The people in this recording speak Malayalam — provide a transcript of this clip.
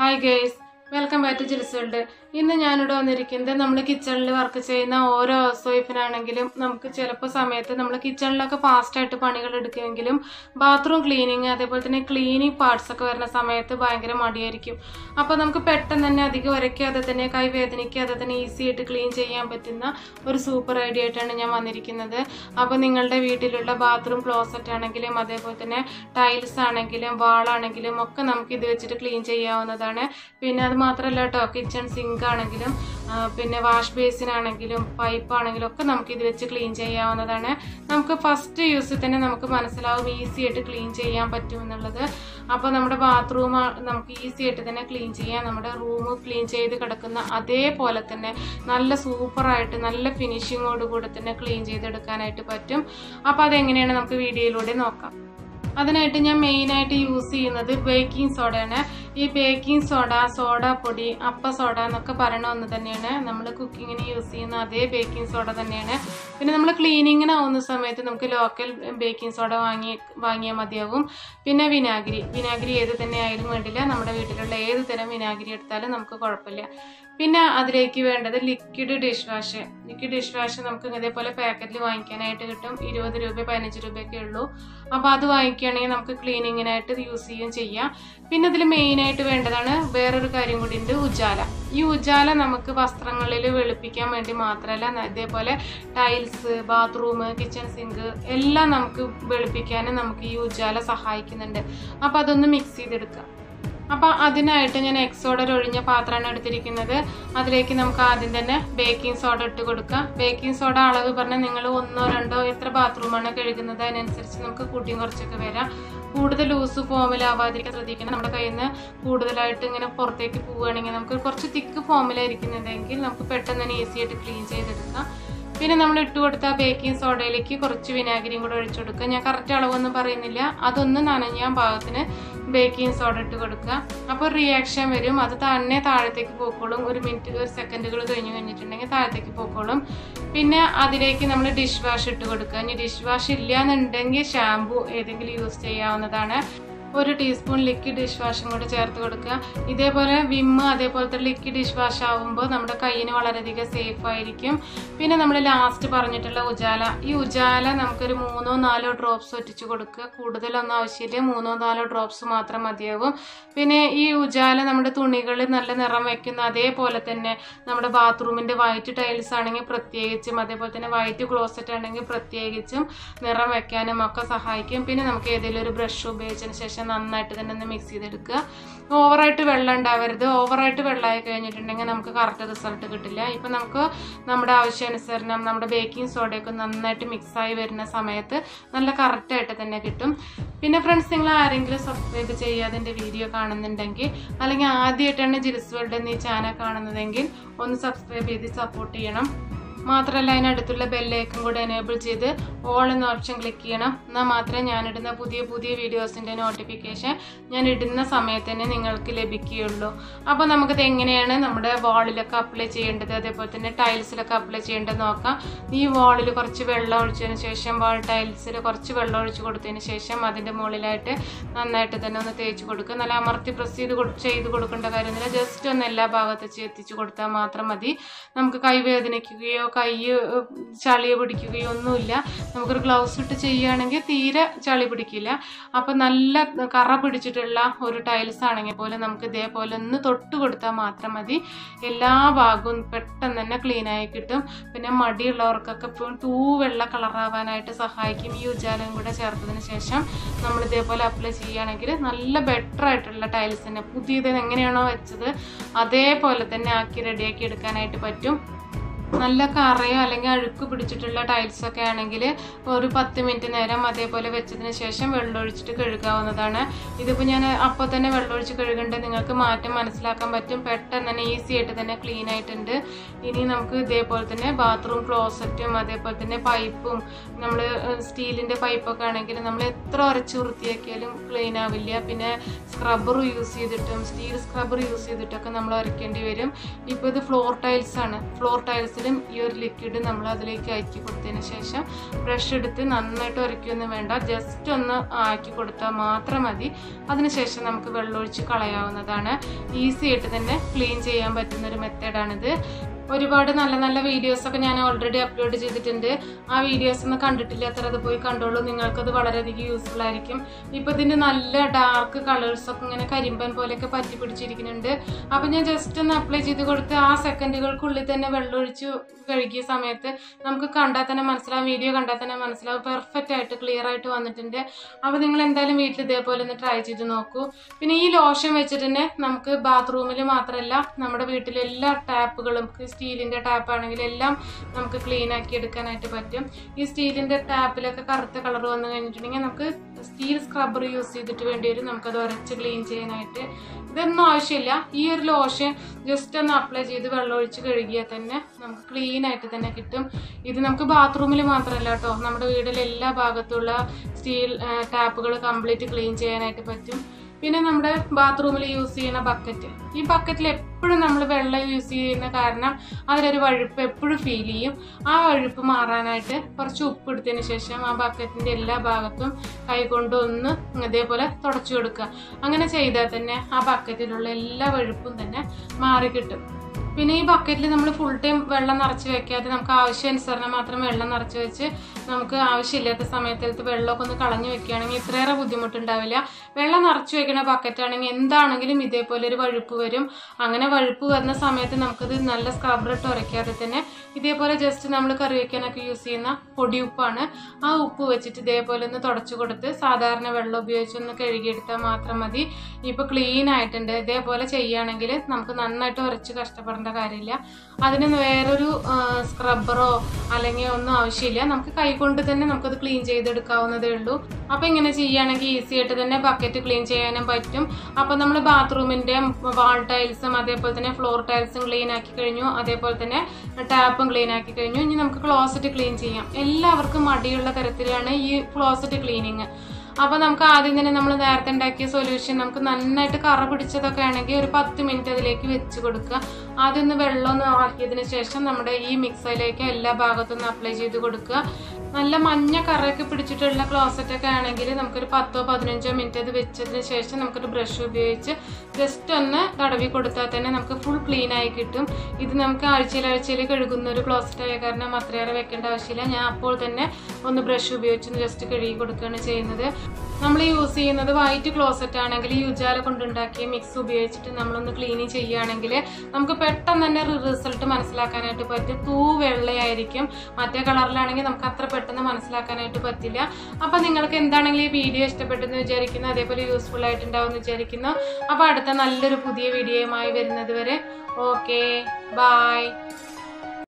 hi guys. Welcome back to Jils world ഇന്ന് ഞാനിവിടെ വന്നിരിക്കുന്നത് നമ്മൾ കിച്ചണിൽ വർക്ക് ചെയ്യുന്ന ഓരോ ഹൗസ് വൈഫിനാണെങ്കിലും നമുക്ക് ചിലപ്പോൾ സമയത്ത് നമ്മൾ കിച്ചണിലൊക്കെ ഫാസ്റ്റായിട്ട് പണികൾ എടുക്കുമെങ്കിലും ബാത്റൂം ക്ലീനിങ് അതേപോലെ തന്നെ ക്ലീനിങ് പാർട്സ് ഒക്കെ വരുന്ന സമയത്ത് ഭയങ്കര മടിയായിരിക്കും. അപ്പോൾ നമുക്ക് പെട്ടെന്ന് തന്നെ അധികം ഉരയ്ക്കാതെ തന്നെ കൈ വേദനിക്കാതെ തന്നെ ഈസി ആയിട്ട് ക്ലീൻ ചെയ്യാൻ പറ്റുന്ന ഒരു സൂപ്പർ ഐഡിയ ആയിട്ടാണ് ഞാൻ വന്നിരിക്കുന്നത്. അപ്പോൾ നിങ്ങളുടെ വീട്ടിലുള്ള ബാത്റൂം ക്ലോസറ്റ് ആണെങ്കിലും അതേപോലെ തന്നെ ടൈൽസ് ആണെങ്കിലും വാളാണെങ്കിലും ഒക്കെ നമുക്ക് ഇത് വെച്ചിട്ട് ക്ലീൻ ചെയ്യാവുന്നതാണ്. പിന്നെ അത് മാത്രമല്ല കേട്ടോ. കിച്ചൺ സിങ്ക് ആണെങ്കിലും പിന്നെ വാഷ് ബേസിൻ ആണെങ്കിലും പൈപ്പ് ആണെങ്കിലും ഒക്കെ നമുക്ക് ഇത് വെച്ച് ക്ലീൻ ചെയ്യാവുന്നതാണ്. നമുക്ക് ഫസ്റ്റ് യൂസിൽ തന്നെ നമുക്ക് മനസ്സിലാവും ഈസി ആയിട്ട് ക്ലീൻ ചെയ്യാൻ പറ്റും എന്നുള്ളത്. അപ്പോൾ നമ്മുടെ ബാത്റൂം നമുക്ക് ഈസി ആയിട്ട് തന്നെ ക്ലീൻ ചെയ്യാം. നമ്മുടെ റൂം ക്ലീൻ ചെയ്ത് കിടക്കുന്ന അതേപോലെ തന്നെ നല്ല സൂപ്പറായിട്ട് നല്ല ഫിനിഷിങ്ങോട് കൂടെ തന്നെ ക്ലീൻ ചെയ്തെടുക്കാനായിട്ട് പറ്റും. അപ്പോൾ അതെങ്ങനെയാണ് നമുക്ക് വീഡിയോയിലൂടെ നോക്കാം. അതിനായിട്ട് ഞാൻ മെയിനായിട്ട് യൂസ് ചെയ്യുന്നത് ബേക്കിംഗ് സോഡയാണ് ഈ ബേക്കിംഗ് സോഡ സോഡ പൊടി അപ്പ സോഡ എന്നൊക്കെ പറയണ ഒന്ന് തന്നെയാണ്. നമ്മൾ കുക്കിങ്ങിന് യൂസ് ചെയ്യുന്ന അതേ ബേക്കിംഗ് സോഡ തന്നെയാണ്. പിന്നെ നമ്മൾ ക്ലീനിങ്ങിനാവുന്ന സമയത്ത് നമുക്ക് ലോക്കൽ ബേക്കിംഗ് സോഡ വാങ്ങി വാങ്ങിയാൽ മതിയാവും. പിന്നെ വിനാഗിരി. വിനാഗിരി ഏത് തന്നെ ആയാലും വേണ്ടില്ല. നമ്മുടെ വീട്ടിലുള്ള ഏത് തരം വിനാഗിരി എടുത്താലും നമുക്ക് കുഴപ്പമില്ല. പിന്നെ അതിലേക്ക് വേണ്ടത് liquid dish wash liquid dish wash നമുക്ക് ഇതേപോലെ പാക്കറ്റിൽ വാങ്ങിക്കാനായിട്ട് കിട്ടും. ഇരുപത് രൂപ പതിനഞ്ച് രൂപയൊക്കെ ഉള്ളൂ. അപ്പോൾ അത് വാങ്ങിക്കുകയാണെങ്കിൽ നമുക്ക് ക്ലീനിങ്ങിനായിട്ട് യൂസ് ചെയ്യുകയും ചെയ്യാം. പിന്നെ ഇതിൽ മെയിനായിട്ട് വേണ്ടതാണ് വേറൊരു കാര്യം കൂടി ഉണ്ട് ഉജാല. ഈ ഉജാല നമുക്ക് വസ്ത്രങ്ങളിൽ വെളുപ്പിക്കാൻ വേണ്ടി മാത്രമല്ല ഇതേപോലെ ടൈൽസ് ബാത്റൂം കിച്ചൺ സിങ്ക് എല്ലാം നമുക്ക് വെളുപ്പിക്കാനും നമുക്ക് ഈ ഉജാല സഹായിക്കുന്നുണ്ട്. അപ്പോൾ അതൊന്ന് മിക്സ് ചെയ്തെടുക്കാം അപ്പോൾ അതിനായിട്ട് ഞാൻ എക്സോഡർ ഒഴിഞ്ഞ പാത്രമാണ് എടുത്തിരിക്കുന്നത്. അതിലേക്ക് നമുക്ക് ആദ്യം തന്നെ ബേക്കിംഗ് സോഡ ഇട്ട് കൊടുക്കാം ബേക്കിംഗ് സോഡ അളവ് പറഞ്ഞാൽ നിങ്ങൾ ഒന്നോ രണ്ടോ എത്ര ബാത്റൂമാണ് കഴുകുന്നത് അതിനനുസരിച്ച് നമുക്ക് കൂട്ടിയും കുറച്ചൊക്കെ വരാം. കൂടുതൽ ലൂസ് ഫോമിലാവാതിരിക്കാൻ ശ്രദ്ധിക്കണം. നമ്മുടെ കയ്യിൽ നിന്ന് കൂടുതലായിട്ട് ഇങ്ങനെ പുറത്തേക്ക് പോവുകയാണെങ്കിൽ നമുക്ക് കുറച്ച് തിക്ക് ഫോമിലായിരിക്കുന്നുണ്ടെങ്കിൽ നമുക്ക് പെട്ടെന്ന് തന്നെ ഈസി ആയിട്ട് ക്ലീൻ ചെയ്തെടുക്കാം. പിന്നെ നമ്മൾ ഇട്ട് കൊടുത്ത ബേക്കിംഗ് സോഡയിലേക്ക് കുറച്ച് വിനാഗിരിയും കൂടെ ഒഴിച്ചു കൊടുക്കുക. ഞാൻ കറക്റ്റ് അളവൊന്നും പറയുന്നില്ല. അതൊന്ന് നനഞ്ഞാൻ പാകത്തിന് ബേക്കിംഗ് സോഡ ഇട്ട് കൊടുക്കുക. അപ്പോൾ റിയാക്ഷൻ വരും. അത് തന്നെ താഴത്തേക്ക് പോക്കോളും. ഒരു മിനിറ്റ് ഒരു സെക്കൻഡുകൾ കഴിഞ്ഞ് കഴിഞ്ഞിട്ടുണ്ടെങ്കിൽ താഴത്തേക്ക് പോക്കോളും. പിന്നെ അതിലേക്ക് നമ്മൾ ഡിഷ് വാഷ് ഇട്ട് കൊടുക്കുക. ഇനി ഡിഷ് വാഷ് ഇല്ല എന്നുണ്ടെങ്കിൽ ഷാമ്പു ഏതെങ്കിലും യൂസ് ചെയ്യാവുന്നതാണ്. ഒരു ടീസ്പൂൺ ലിക്വിഡ് ഡിഷ് വാഷും കൂടെ ചേർത്ത് കൊടുക്കുക. ഇതേപോലെ വിമ്മ് അതേപോലത്തെ ലിക്വിഡ് ഡിഷ് വാഷ് ആവുമ്പോൾ നമ്മുടെ കയ്യിന് വളരെയധികം സേഫ് ആയിരിക്കും. പിന്നെ നമ്മൾ ലാസ്റ്റ് പറഞ്ഞിട്ടുള്ള ഉജാല. ഈ ഉജാല നമുക്കൊരു മൂന്നോ നാലോ ഡ്രോപ്സ് ഒറ്റിച്ച് കൊടുക്കുക. കൂടുതലൊന്നും ആവശ്യമില്ല. മൂന്നോ നാലോ ഡ്രോപ്സ് മാത്രം മതിയാകും പിന്നെ ഈ ഉജാല നമ്മുടെ തുണികൾ നല്ല നിറം വയ്ക്കുന്ന അതേപോലെ തന്നെ നമ്മുടെ ബാത്റൂമിന്റെ വൈറ്റ് ടൈൽസ് ആണെങ്കിൽ പ്രത്യേകിച്ചും അതേപോലെ തന്നെ വൈറ്റ് ക്ലോസറ്റ് ആണെങ്കിൽ പ്രത്യേകിച്ചും നിറം വയ്ക്കാനും ഒക്കെ സഹായിക്കും. പിന്നെ നമുക്ക് ഏതെങ്കിലും ഒരു ബ്രഷ് ഉപയോഗിച്ചതിന് ശേഷം നന്നായിട്ട് തന്നെ ഒന്ന് മിക്സ് ചെയ്തെടുക്കുക. ഓവറായിട്ട് വെള്ളം ഉണ്ടാവരുത്. ഓവറായിട്ട് വെള്ളമായി കഴിഞ്ഞിട്ടുണ്ടെങ്കിൽ നമുക്ക് കറക്റ്റ് റിസൾട്ട് കിട്ടില്ല. ഇപ്പം നമുക്ക് നമ്മുടെ ആവശ്യാനുസരണം നമ്മുടെ ബേക്കിംഗ് സോഡയൊക്കെ നന്നായിട്ട് മിക്സായി വരുന്ന സമയത്ത് നല്ല കറക്റ്റായിട്ട് തന്നെ കിട്ടും. പിന്നെ ഫ്രണ്ട്സ് നിങ്ങൾ ആരെങ്കിലും സബ്സ്ക്രൈബ് ചെയ്യാതെ എന്റെ വീഡിയോ കാണുന്നുണ്ടെങ്കിൽ അല്ലെങ്കിൽ ആദ്യമായിട്ടാണ് ജിൽസ് വേൾഡ് എന്നീ ചാനൽ കാണുന്നതെങ്കിൽ ഒന്ന് സബ്സ്ക്രൈബ് ചെയ്ത് സപ്പോർട്ട് ചെയ്യണം. മാത്രമല്ല അതിനടുത്തുള്ള ബെല്ലേക്കും കൂടെ എനേബിൾ ചെയ്ത് ഓൾ എന്ന ഓപ്ഷൻ ക്ലിക്ക് ചെയ്യണം. എന്നാൽ മാത്രമേ ഞാനിടുന്ന പുതിയ പുതിയ വീഡിയോസിന്റെ നോട്ടിഫിക്കേഷൻ ഞാൻ ഇടുന്ന സമയത്ത് തന്നെ നിങ്ങൾക്ക് ലഭിക്കുകയുള്ളൂ. അപ്പോൾ നമുക്കത് എങ്ങനെയാണ് നമ്മുടെ വാളിലൊക്കെ അപ്ലൈ ചെയ്യേണ്ടത്? അതേപോലെ തന്നെ ടൈൽസിലൊക്കെ അപ്ലൈ ചെയ്യേണ്ടത് നോക്കാം. ഈ വാളിൽ കുറച്ച് വെള്ളം ഒഴിച്ചതിന് ശേഷം വാൾ ടൈൽസിൽ കുറച്ച് വെള്ളം ഒഴിച്ച് കൊടുത്തതിന് ശേഷം അതിന്റെ മുകളിലായിട്ട് നന്നായിട്ട് തന്നെ ഒന്ന് തേച്ച് കൊടുക്കുക. നല്ല അമർത്തി പ്രസ് ചെയ്ത് ചെയ്ത് കൊടുക്കേണ്ട കാര്യമൊന്നുമില്ല. ജസ്റ്റ് ഒന്ന് എല്ലാ ഭാഗത്തും എത്തിച്ച് കൊടുത്താൽ മാത്രം മതി. നമുക്ക് കൈ വേദനിക്കുകയോ കൈ ചളി പിടിക്കുകയോ ഒന്നുമില്ല. നമുക്കൊരു ഗ്ലൗസ് ഇട്ട് ചെയ്യുകയാണെങ്കിൽ തീരെ ചളി പിടിക്കില്ല. അപ്പം നല്ല കറ പിടിച്ചിട്ടുള്ള ഒരു ടൈൽസ് ആണെങ്കിൽ പോലെ നമുക്ക് ഇതേപോലെ ഒന്ന് തൊട്ട് കൊടുത്താൽ മാത്രം മതി. എല്ലാ ഭാഗവും പെട്ടെന്ന് തന്നെ ക്ലീൻ ആയി കിട്ടും. പിന്നെ മടിയുള്ളവർക്കൊക്കെ ഇപ്പം തൂ വെള്ള കളറാവാനായിട്ട് സഹായിക്കും. ഈ ഉജാലം കൂടെ ചേർത്തതിന് ശേഷം നമ്മൾ ഇതേപോലെ അപ്ലൈ ചെയ്യുകയാണെങ്കിൽ നല്ല ബെറ്റർ ആയിട്ടുള്ള ടൈൽസ് തന്നെ. പുതിയത് എങ്ങനെയാണോ വെച്ചത് അതേപോലെ തന്നെ ആക്കി റെഡിയാക്കി എടുക്കാനായിട്ട് പറ്റും. നല്ല കറയോ അല്ലെങ്കിൽ അഴുക്ക് പിടിച്ചിട്ടുള്ള ടൈൽസ് ഒക്കെ ആണെങ്കിൽ ഒരു പത്ത് മിനിറ്റ് നേരം അതേപോലെ വെച്ചതിന് ശേഷം വെള്ളമൊഴിച്ചിട്ട് കഴുകാവുന്നതാണ്. ഇതിപ്പോൾ ഞാൻ അപ്പോൾ തന്നെ വെള്ളമൊഴിച്ച് കഴുകേണ്ട. നിങ്ങൾക്ക് മാറ്റം മനസ്സിലാക്കാൻ പറ്റും. പെട്ടെന്ന് തന്നെ ഈസി ആയിട്ട് തന്നെ ക്ലീൻ ആയിട്ടുണ്ട്. ഇനി നമുക്ക് ഇതേപോലെ തന്നെ ബാത്റൂം ക്ലോസറ്റും അതേപോലെ തന്നെ പൈപ്പും നമ്മൾ സ്റ്റീലിന്റെ പൈപ്പൊക്കെ ആണെങ്കിൽ നമ്മൾ എത്ര ഉരച്ച് വൃത്തിയാക്കിയാലും ക്ലീൻ ആവില്ല. പിന്നെ സ്ക്രബ്ബർ യൂസ് ചെയ്തിട്ടും സ്റ്റീൽ സ്ക്രബ്ബർ യൂസ് ചെയ്തിട്ടൊക്കെ നമ്മൾ ഉരയ്ക്കേണ്ടി വരും. ഇപ്പോൾ ഇത് ഫ്ലോർ ടൈൽസ് ആണ്. ഫ്ലോർ ടൈൽസിൽ പാത്രത്തിലും ഈ ഒരു ലിക്വിഡ് നമ്മൾ അതിലേക്ക് ആക്കി കൊടുത്തതിന് ശേഷം ബ്രഷ് എടുത്ത് നന്നായിട്ട് ഉരയ്ക്കൊന്നും വേണ്ട. ജസ്റ്റ് ഒന്ന് ആക്കി കൊടുത്താൽ മാത്രം മതി. അതിനുശേഷം നമുക്ക് വെള്ളമൊഴിച്ച് കളയാവുന്നതാണ്. ഈസി ആയിട്ട് തന്നെ ക്ലീൻ ചെയ്യാൻ പറ്റുന്ന ഒരു മെത്തേഡാണിത് ഒരുപാട് നല്ല നല്ല വീഡിയോസ് ഒക്കെ ഞാൻ ഓൾറെഡി അപ്ലോഡ് ചെയ്തിട്ടുണ്ട്. ആ വീഡിയോസ് ഒന്നും കണ്ടിട്ടില്ലാത്തവർ അത് പോയി കണ്ടോളൂ. നിങ്ങൾക്കത് വളരെയധികം യൂസ്ഫുൾ ആയിരിക്കും. ഇപ്പോൾ ഇതിന്റെ നല്ല ഡാർക്ക് കളേഴ്സൊക്കെ ഇങ്ങനെ കരിമ്പൻ പോലെയൊക്കെ പറ്റി പിടിച്ചിരിക്കുന്നുണ്ട്. അപ്പോൾ ഞാൻ ജസ്റ്റ് ഒന്ന് അപ്ലൈ ചെയ്ത് കൊടുത്ത് ആ സെക്കൻഡുകൾക്കുള്ളിൽ തന്നെ വെള്ളമൊഴിച്ച് കഴുകിയ സമയത്ത് നമുക്ക് കണ്ടാൽ തന്നെ മനസ്സിലാവും വീഡിയോ കണ്ടാൽ തന്നെ മനസ്സിലാവും. പെർഫെക്റ്റ് ആയിട്ട് ക്ലിയർ ആയിട്ട് വന്നിട്ടുണ്ട്. അപ്പോൾ നിങ്ങൾ എന്തായാലും വീട്ടിൽ ഇതേപോലെ ഒന്ന് ട്രൈ ചെയ്ത് നോക്കൂ. പിന്നെ ഈ ലോഷൻ വെച്ചിട്ട് തന്നെ നമുക്ക് ബാത്റൂമിൽ മാത്രമല്ല നമ്മുടെ വീട്ടിലെ എല്ലാ ടാപ്പുകളും സ്റ്റീലിന്റെ ടാപ്പ് ആണെങ്കിൽ എല്ലാം നമുക്ക് ക്ലീൻ ആക്കി എടുക്കാനായിട്ട് പറ്റും. ഈ സ്റ്റീലിന്റെ ടാപ്പിലൊക്കെ കറുത്ത കളർ വന്നു കഴിഞ്ഞിട്ടുണ്ടെങ്കിൽ നമുക്ക് സ്റ്റീൽ സ്ക്രബ്ബർ യൂസ് ചെയ്തിട്ട് വേണ്ടി വരും. നമുക്കത് ഉരച്ച് ക്ലീൻ ചെയ്യാനായിട്ട്. ഇതൊന്നും ആവശ്യമില്ല. ഈ ഒരു ലോഷൻ ജസ്റ്റ് ഒന്ന് അപ്ലൈ ചെയ്ത് വെള്ളം ഒഴിച്ച് കഴുകിയാൽ തന്നെ നമുക്ക് ക്ലീൻ ആയിട്ട് തന്നെ കിട്ടും. ഇത് നമുക്ക് ബാത്റൂമിൽ മാത്രമല്ല കേട്ടോ നമ്മുടെ വീടിലെ എല്ലാ ഭാഗത്തുള്ള സ്റ്റീൽ ടാപ്പുകൾ കംപ്ലീറ്റ് ക്ലീൻ ചെയ്യാനായിട്ട് പറ്റും. പിന്നെ നമ്മുടെ ബാത്റൂമിൽ യൂസ് ചെയ്യുന്ന ബക്കറ്റ് ഈ ബക്കറ്റിൽ എപ്പോഴും നമ്മൾ വെള്ളം യൂസ് ചെയ്യുന്ന കാരണം അതിലൊരു വഴുപ്പ് എപ്പോഴും ഫീൽ ചെയ്യും. ആ വഴുപ്പ് മാറാനായിട്ട് കുറച്ച് ഉപ്പ് എടുത്തതിന് ശേഷം ആ ബക്കറ്റിന്റെ എല്ലാ ഭാഗത്തും കൈകൊണ്ട് ഒന്ന് ഇതേപോലെ തുടച്ചു കൊടുക്കുക. അങ്ങനെ ചെയ്താൽ തന്നെ ആ ബക്കറ്റിലുള്ള എല്ലാ വഴുപ്പും തന്നെ മാറി കിട്ടും. പിന്നെ ഈ ബക്കറ്റിൽ നമ്മൾ ഫുൾ ടൈം വെള്ളം നിറച്ച് വെക്കാതെ നമുക്ക് ആവശ്യാനുസരണം മാത്രം വെള്ളം നിറച്ച് വെച്ച് നമുക്ക് ആവശ്യമില്ലാത്ത സമയത്തെടുത്ത് വെള്ളമൊക്കെ ഒന്ന് കളഞ്ഞു വെക്കുകയാണെങ്കിൽ ഇത്രയേറെ ബുദ്ധിമുട്ടുണ്ടാവില്ല. വെള്ളം നിറച്ച് വെക്കുന്ന ബക്കറ്റ് ആണെങ്കിൽ എന്താണെങ്കിലും ഇതേപോലെ ഒരു വഴുപ്പ് വരും. അങ്ങനെ വഴുപ്പ് വരുന്ന സമയത്ത് നമുക്കത് നല്ല സ്ക്രബർ ഇട്ട് ഉരയ്ക്കാതെ തന്നെ ഇതേപോലെ ജസ്റ്റ് നമ്മൾ കറി വയ്ക്കാനൊക്കെ യൂസ് ചെയ്യുന്ന പൊടിയുപ്പാണ് ആ ഉപ്പ് വെച്ചിട്ട് ഇതേപോലെ ഒന്ന് തുടച്ചു കൊടുത്ത് സാധാരണ വെള്ളം ഉപയോഗിച്ച് ഒന്ന് കഴുകിയെടുത്താൽ മാത്രം മതി. ഇപ്പോൾ ക്ലീൻ ആയിട്ടുണ്ട്. ഇതേപോലെ ചെയ്യുകയാണെങ്കിൽ നമുക്ക് നന്നായിട്ട് ഉരച്ച് കഷ്ടപ്പെടേണ്ട കാര്യമില്ല. അതിന് വേറൊരു സ്ക്രബ്ബറോ അല്ലെങ്കിൽ ഒന്നും ആവശ്യമില്ല. നമുക്ക് കൈകൊണ്ട് തന്നെ നമുക്കത് ക്ലീൻ ചെയ്തെടുക്കാവുന്നതേ ഉള്ളൂ. അപ്പോൾ ഇങ്ങനെ ചെയ്യുകയാണെങ്കിൽ ഈസി ആയിട്ട് തന്നെ ബക്കറ്റ് ക്ലീൻ ചെയ്യാനും പറ്റും. അപ്പോൾ നമ്മൾ ബാത്റൂമിന്റെ വാൾ ടൈൽസും അതേപോലെ തന്നെ ഫ്ലോർ ടൈൽസും ക്ലീൻ ആക്കി കഴിഞ്ഞു. അതേപോലെ തന്നെ ടാപ്പും ക്ലീൻ ആക്കി കഴിഞ്ഞു. ഇനി നമുക്ക് ക്ലോസറ്റ് ക്ലീൻ ചെയ്യാം. എല്ലാവർക്കും മടിയുള്ള തരത്തിലാണ് ഈ ക്ലോസറ്റ് ക്ലീനിങ് അപ്പോൾ നമുക്ക് ആദ്യം തന്നെ നമ്മൾ നേരത്തെ ഉണ്ടാക്കിയ സൊല്യൂഷൻ നമുക്ക് നന്നായിട്ട് കറ പിടിച്ചതൊക്കെ ആണെങ്കിൽ ഒരു പത്ത് മിനിറ്റ് അതിലേക്ക് വെച്ച് കൊടുക്കുക. ആദ്യം ഒന്ന് വെള്ളം ഒന്ന് ആക്കിയതിന് ശേഷം നമ്മുടെ ഈ മിക്സിലേക്ക് എല്ലാ ഭാഗത്തും ഒന്ന് അപ്ലൈ ചെയ്ത് കൊടുക്കുക. നല്ല മഞ്ഞ കറയൊക്കെ പിടിച്ചിട്ടുള്ള ക്ലോസറ്റ് ഒക്കെ ആണെങ്കിൽ നമുക്കൊരു പത്തോ പതിനഞ്ചോ മിനിറ്റ് അത് വെച്ചതിന് ശേഷം നമുക്കൊരു ബ്രഷ് ഉപയോഗിച്ച് ജസ്റ്റ് ഒന്ന് തടവി കൊടുത്താൽ തന്നെ നമുക്ക് ഫുൾ ക്ലീൻ ആയി കിട്ടും. ഇത് നമുക്ക് ആഴ്ചയിൽ ആഴ്ചയിൽ കഴുകുന്ന ഒരു ക്ലോസറ്റ് ആയ കാരണം അത്രയേറെ വെക്കേണ്ട ആവശ്യമില്ല. ഞാൻ അപ്പോൾ തന്നെ ഒന്ന് ബ്രഷ് ഉപയോഗിച്ച് ജസ്റ്റ് കഴുകി കൊടുക്കുകയാണ് ചെയ്യുന്നത്. നമ്മൾ യൂസ് ചെയ്യുന്നത് വൈറ്റ് ക്ലോസറ്റ് ആണെങ്കിൽ ഈ കൊണ്ടുണ്ടാക്കിയ മിക്സ് ഉപയോഗിച്ചിട്ട് നമ്മളൊന്ന് ക്ലീൻ ചെയ്യുകയാണെങ്കിൽ നമുക്ക് പെട്ടെന്ന് തന്നെ റിസൾട്ട് മനസ്സിലാക്കാനായിട്ട് പറ്റും. തൂ വെള്ളയായിരിക്കും. മറ്റേ കളറിലാണെങ്കിൽ നമുക്ക് അത്ര പെട്ടെന്ന് മനസ്സിലാക്കാനായിട്ട് പറ്റില്ല. അപ്പോൾ നിങ്ങൾക്ക് എന്താണെങ്കിലും ഈ വീഡിയോ ഇഷ്ടപ്പെട്ടെന്ന് വിചാരിക്കുന്നു. അതേപോലെ യൂസ്ഫുൾ ആയിട്ടുണ്ടാവും എന്ന് വിചാരിക്കുന്നു. അപ്പോൾ അടുത്ത നല്ലൊരു പുതിയ വീഡിയോയുമായി വരുന്നത് വരെ. Okay bye